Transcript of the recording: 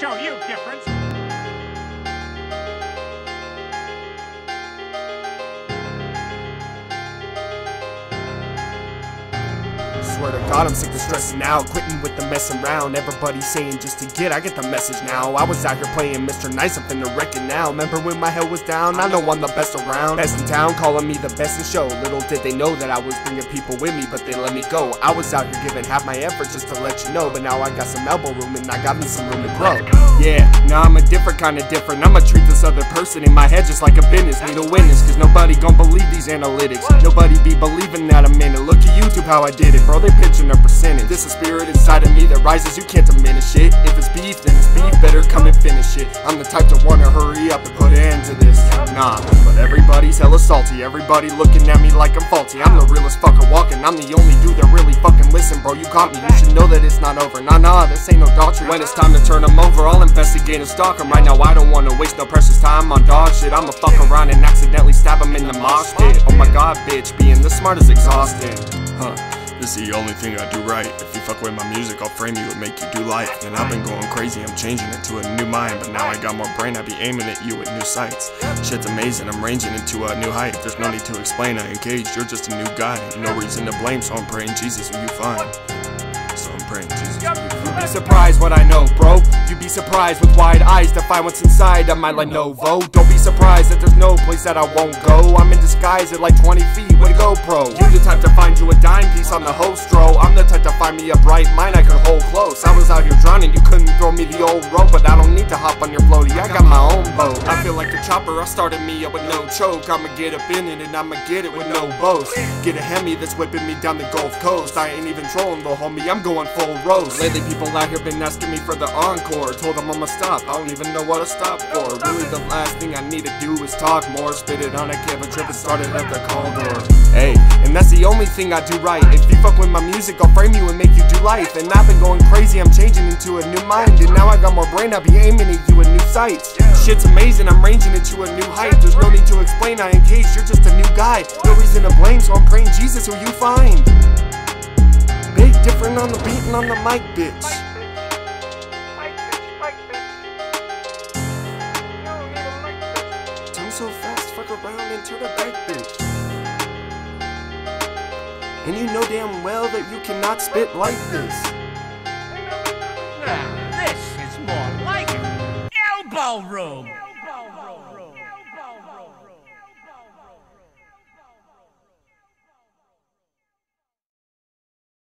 show you difference. Swear to God, I'm sick of stressing out, quitting with the messing around. Everybody saying just to get, I get the message now. I was out here playing Mr. Nice, I'm finna wreck it now. Remember when my head was down? I know I'm the best around. Best in town, calling me the best in show. Little did they know that I was bringing people with me, but they let me go. I was out here giving half my effort just to let you know, but now I got some elbow room and I got me some room to grow. Yeah, now I'm a different kind of different. I'ma treat this other person in my head just like a business. Need a witness, cause nobody gon' believe these analytics. Nobody be believing that I'm in it. Look at YouTube how I did it, bro. They pitching a percentage. This is spirit inside of me that rises, you can't diminish it. If it's beef, then it's beef, better come and finish it. I'm the type to wanna hurry up and put an end to this. Nah, but everybody's hella salty. Everybody looking at me like I'm faulty. I'm the realest fucker walking. I'm the only dude that really fucking listen, bro. You caught me. You should know that it's not over. Nah, nah, this ain't no doctrine. When it's time to turn them over, I'll investigate and stalk 'em. Right now, I don't wanna waste no precious time on dog shit. I'ma fuck around and accidentally stab stab 'em in the mosh pit. Oh my god, bitch, being the smart is exhausting. Huh. This is the only thing I do right. If you fuck with my music, I'll frame you and make you do life. And I've been going crazy, I'm changing it to a new mind. But now I got more brain, I be aiming at you with new sights. Shit's amazing, I'm ranging into a new height. There's no need to explain, I engaged, you're just a new guy. No reason to blame, so I'm praying Jesus will you find. So I'm praying Jesus. You'd be surprised what I know, bro. You'd be surprised with wide eyes to find what's inside of my Lenovo. Don't be surprised that there's no place that I won't go. I'm in disguise at like 20 feet with GoPro. You the type to find you a dime piece on the hostro. I'm the type to find me a bright mind I could hold close. I was out here drowning, you couldn't throw me the old rope, but I don't need to hop on your floaty. I got my own boat. I feel like a chopper. I started me up with no choke. I'ma get up in it and I'ma get it with no boast. Get a Hemi that's whipping me down the Gulf Coast. I ain't even trolling, little homie. I'm going full roast. Lately, people out here been asking me for the encore. Told them I'ma stop. I don't even know what to stop for. Really, the last thing I need to do is talk more. Spit it on a Kevin trip and started at the call door. Hey, and that's the only thing I do right. If you fuck with my music, I'll frame you and make you do life. And I've been going crazy. I'm changing into a new mind. And now I got more brain. I'll be aiming at you at new sights. Shit's amazing. I'm ranging into a new height. There's no need to explain. I engage. You're just a new guy. No reason to blame. So I'm praying Jesus who you find. Big different on the beat and on the mic, bitch. So fast, fuck around and turn it back, bitch. And you know damn well that you cannot spit like this. Now, this is more like it. Elbow room.